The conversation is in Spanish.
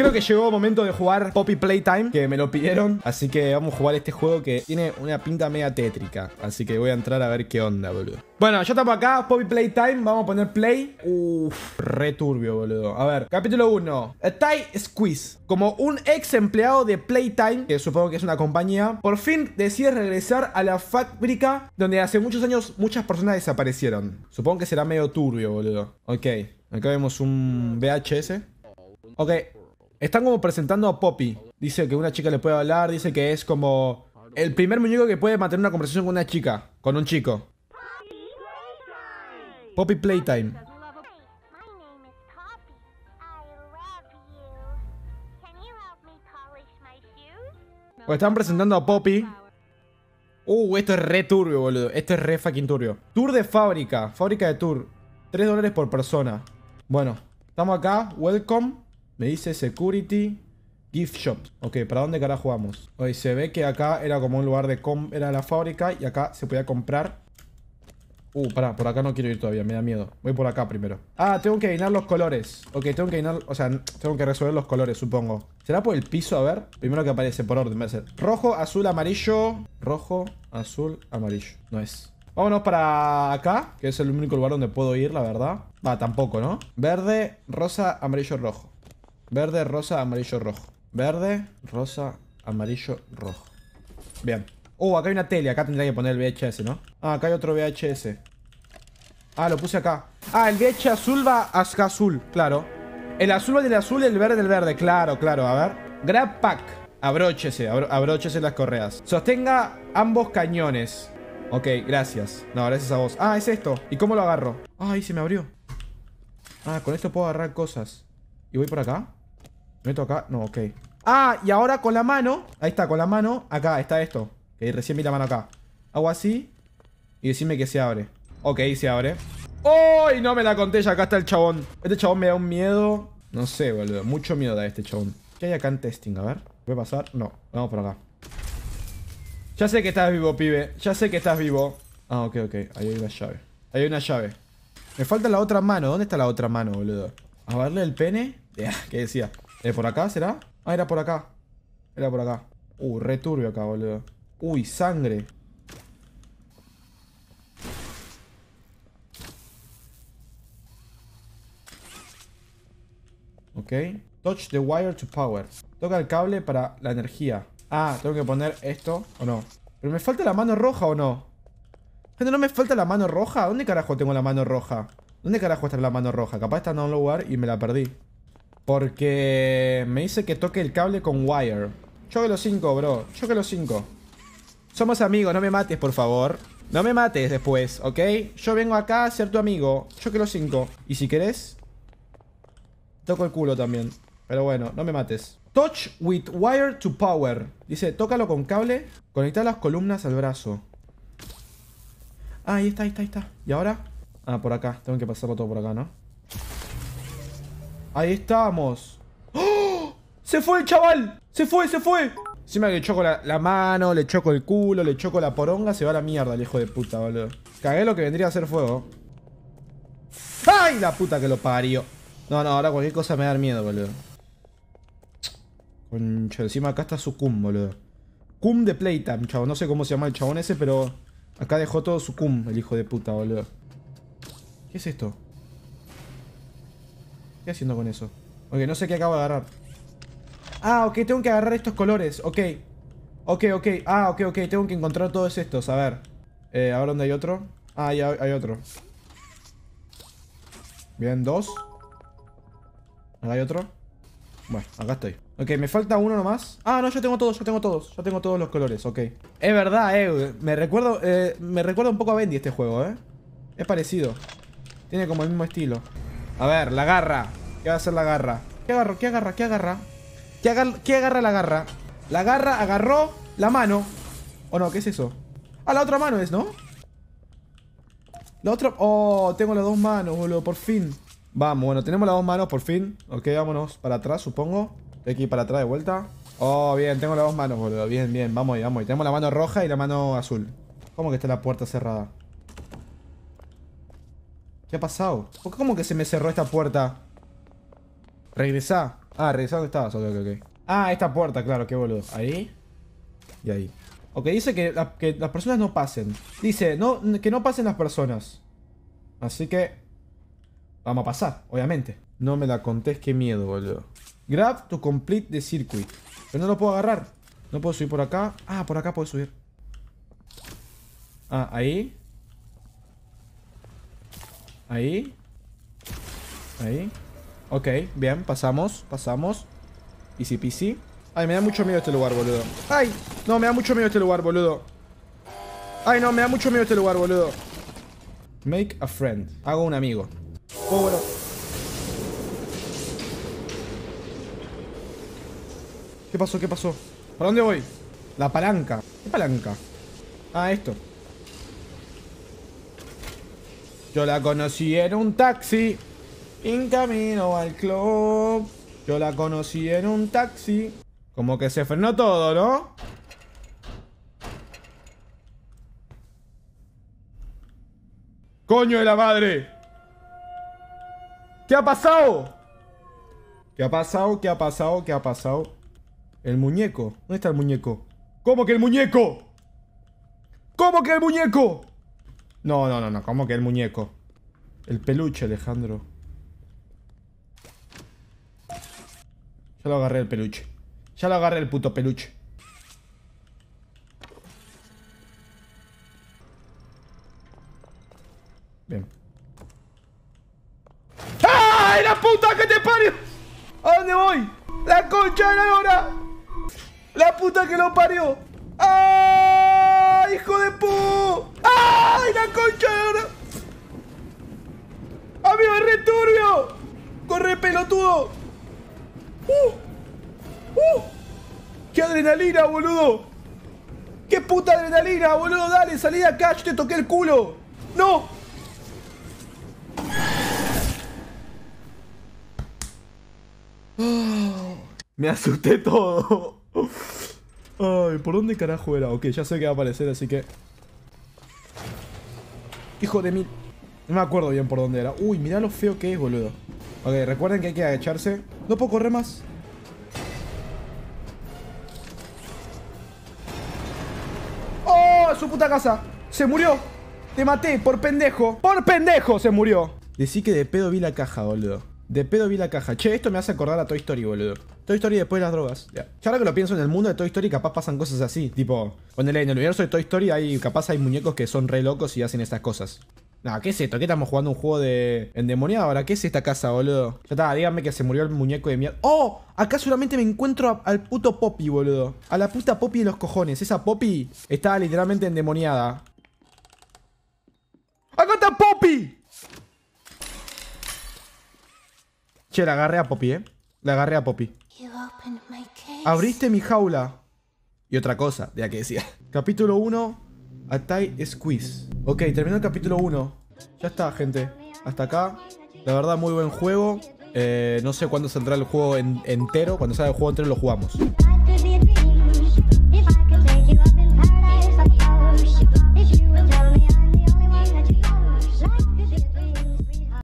Creo que llegó el momento de jugar Poppy Playtime, que me lo pidieron. Así que vamos a jugar este juego que tiene una pinta media tétrica. Así que voy a entrar a ver qué onda, boludo. Bueno, ya estamos acá, Poppy Playtime. Vamos a poner play. Uff, re turbio, boludo. A ver, capítulo 1. A Tie Squeeze. Como un ex empleado de Playtime, que supongo que es una compañía, por fin decide regresar a la fábrica donde hace muchos años muchas personas desaparecieron. Supongo que será medio turbio, boludo. Ok, acá vemos un VHS. Ok, están como presentando a Poppy. Dice que una chica le puede hablar, dice que es como el primer muñeco que puede mantener una conversación con una chica, con un chico. Poppy Playtime. Pues están presentando a Poppy. Uh, esto es re turbio, boludo. Esto es re fucking turbio. Tour de fábrica. Fábrica de tour. 3 dólares por persona. Bueno, estamos acá. Welcome. Me dice security. Gift shop. Ok, ¿para dónde carajo vamos? Hoy se ve que acá era como un lugar de... Com era la fábrica y acá se podía comprar Uh, pará, por acá no quiero ir todavía, me da miedo. Voy por acá primero. Ah, tengo que adivinar los colores. Ok, tengo que adivinar, o sea, tengo que resolver los colores, supongo. ¿Será por el piso? A ver. Primero que aparece, por orden, va a ser. Rojo, azul, amarillo. Rojo, azul, amarillo. No es. Vámonos para acá, que es el único lugar donde puedo ir, la verdad. Va, tampoco, ¿no? Verde, rosa, amarillo, rojo. Verde, rosa, amarillo, rojo. Verde, rosa, amarillo, rojo. Bien. Oh, acá hay una tele. Acá tendría que poner el VHS, ¿no? Ah, acá hay otro VHS. Ah, lo puse acá. Ah, el VH azul va hacia azul. Claro. El azul va del azul y el verde del verde. Claro, claro. A ver. Grab pack. Abróchese. abróchese las correas. Sostenga ambos cañones. Ok, gracias. No, gracias a vos. Ah, es esto. ¿Y cómo lo agarro? Ah, ahí se me abrió. Ah, con esto puedo agarrar cosas. ¿Y voy por acá? ¿Meto acá? No, ok. Ah, y ahora con la mano. Ahí está, con la mano. Acá está esto. Ok, recién vi la mano acá. Hago así. Y decime que se abre. Ok, se abre. ¡Uy! no me la conté, ya acá está el chabón. Este chabón me da un miedo. No sé, boludo. Mucho miedo da este chabón. ¿Qué hay acá en testing? A ver. ¿Puede pasar? No. Vamos por acá. Ya sé que estás vivo, pibe. Ya sé que estás vivo. Ah, ok, ok. Ahí hay una llave. Ahí hay una llave. Me falta la otra mano. ¿Dónde está la otra mano, boludo? A verle el pene. ¿Qué decía? ¿Eh, ¿Por acá será? Ah, era por acá. Era por acá. Uh, re turbio acá, boludo. Uy, sangre. Ok. Touch the wire to power. Toca el cable para la energía. Ah, tengo que poner esto o no. Pero me falta la mano roja o no. Gente, ¿no me falta la mano roja? ¿Dónde carajo tengo la mano roja? ¿Dónde carajo está la mano roja? Capaz está en un lugar y me la perdí. Porque me dice que toque el cable con wire. Choque los 5, bro. Choque los 5. Somos amigos, no me mates, por favor. No me mates después, ¿ok? Yo vengo acá a ser tu amigo. Yo que los cinco. Y si querés, toco el culo también. Pero bueno, no me mates. Touch with wire to power. Dice, tócalo con cable. Conecta las columnas al brazo. Ah, ahí está, ahí está, ahí está. ¿Y ahora? Ah, por acá. Tengo que pasarlo todo por acá, ¿no? Ahí estamos. ¡Oh! ¡Se fue el chaval! ¡Se fue, se fue! Encima que le choco la, mano, le choco el culo, le choco la poronga, se va a la mierda el hijo de puta, boludo. Cagué lo que vendría a ser fuego. ¡Ay, la puta que lo parió! No, no, ahora cualquier cosa me da miedo, boludo. Concho, encima acá está su cum, boludo. Cum de Playtime, chavo. No sé cómo se llama el chabón ese, pero acá dejó todo su cum, el hijo de puta, boludo. ¿Qué es esto? ¿Qué haciendo con eso? Ok, no sé qué acabo de agarrar. Ah, ok, tengo que agarrar estos colores. Ok. Ok, ok. Ah, ok, ok. Tengo que encontrar todos estos. A ver. Eh, a ver dónde hay otro. Ah, ya hay otro. Bien, dos. Acá hay otro. Bueno, acá estoy. Ok, me falta uno nomás. Ah, no, yo tengo todos, yo tengo todos. Yo tengo todos los colores, ok. Es verdad, eh. Me recuerdo, eh, me recuerda un poco a Bendy este juego, eh. Es parecido. Tiene como el mismo estilo. A ver, la garra. ¿Qué va a hacer la garra? ¿Qué agarra? ¿Qué agarra? ¿Qué agarra? ¿Qué, agarra la garra? La garra agarró la mano. ¿O no? ¿Qué es eso? Ah, la otra mano es, ¿no? La otra... Oh, tengo las dos manos, boludo, por fin. Vamos, bueno, tenemos las dos manos, por fin. Ok, vámonos para atrás, supongo. Que ir para atrás de vuelta. Oh, bien, tengo las dos manos, boludo. Bien, bien, vamos ahí, vamos ahí. Tenemos la mano roja y la mano azul. ¿Cómo que está la puerta cerrada? ¿Qué ha pasado? ¿Por qué como que se me cerró esta puerta? Regresá. Ah, revisar dónde estabas. Ok, ok, ok. Ah, esta puerta, claro, qué boludo. Ahí. Y ahí. Ok, dice que, que las personas no pasen. Dice no, que no pasen las personas. Así que... Vamos a pasar, obviamente. No me la contés, qué miedo, boludo. Grab to complete the circuit. Pero no lo puedo agarrar. No puedo subir por acá. Ah, por acá puedo subir. Ah, ahí. Ahí. Ahí. Ok, bien, pasamos, pasamos. Easy peasy. Ay, me da mucho miedo este lugar, boludo. Ay, no, me da mucho miedo este lugar, boludo. Ay, no, me da mucho miedo este lugar, boludo. Make a friend. Hago un amigo. Oh, bueno. ¿Qué pasó? ¿Qué pasó? ¿Para dónde voy? La palanca. ¿Qué palanca? Ah, esto. Yo la conocí en un taxi. En camino al club. Yo la conocí en un taxi. Como que se frenó todo, ¿no? ¡Coño de la madre! ¿Qué ha pasado? ¿Qué ha pasado? ¿Qué ha pasado? ¿Qué ha pasado? El muñeco. ¿Dónde está el muñeco? ¿Cómo que el muñeco? ¿Cómo que el muñeco? No, no, no, no. ¿Cómo que el muñeco? El peluche, Alejandro. Ya lo agarré el peluche. Ya lo agarré el puto peluche. Bien. ¡Ay, la puta que te parió! ¿A dónde voy? ¡La concha de la lora! ¡La puta que lo parió! ¡Ay, hijo de pu! ¡Ay, la concha de la! ¡Amigo, es re turbio! ¡Corre, pelotudo! ¡Uh! ¡Uh! ¡Qué adrenalina, boludo! ¡Qué puta adrenalina, boludo! Dale, salí de acá, yo te toqué el culo. ¡No! Me asusté todo. Ay, ¿por dónde carajo era? Ok, ya sé que va a aparecer, así que... Hijo de mí. No me acuerdo bien por dónde era. Uy, mirá lo feo que es, boludo. Ok, recuerden que hay que agacharse. No puedo correr más. ¡Oh! ¡Su puta casa! ¡Se murió! Te maté, por pendejo. ¡Por pendejo se murió! Decí que de pedo vi la caja, boludo. De pedo vi la caja. Che, esto me hace acordar a Toy Story, boludo. Toy Story después de las drogas. Ya. ahora que lo pienso en el mundo de Toy Story, capaz pasan cosas así. Tipo, ponele, en el universo de Toy Story hay, capaz hay muñecos que son re locos y hacen estas cosas. Nah, ¿qué es esto? ¿Qué estamos jugando un juego de endemoniado ahora? ¿Qué es esta casa, boludo? Ya está, díganme que se murió el muñeco de mierda. ¡Oh! Acá solamente me encuentro al puto Poppy, boludo. A la puta Poppy de los cojones. Esa Poppy estaba literalmente endemoniada. ¡Acá está Poppy! Che, la agarré a Poppy, ¿eh? La agarré a Poppy. Abriste mi jaula. Y otra cosa, ya que decía. Capítulo 1, a tight squeeze. Ok, terminó el capítulo 1. Ya está, gente. Hasta acá. La verdad, muy buen juego. Eh, no sé cuándo saldrá el juego entero. Cuando salga el juego entero lo jugamos.